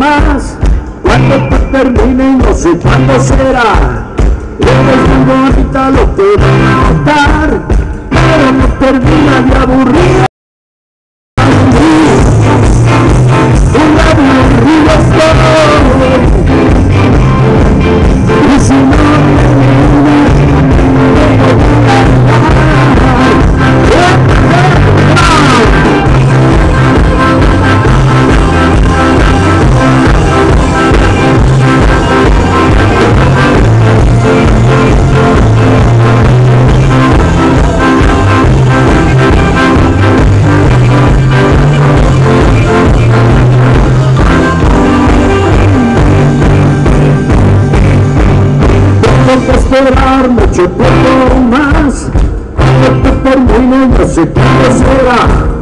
más. Cuando te termine no sé cuándo será. Eres muy bonita, lo van a notar, pero no termina de aburrir. Un aburrido estoy. Esperar mucho tiempo más. Cuando te termine, no sé cuándo será.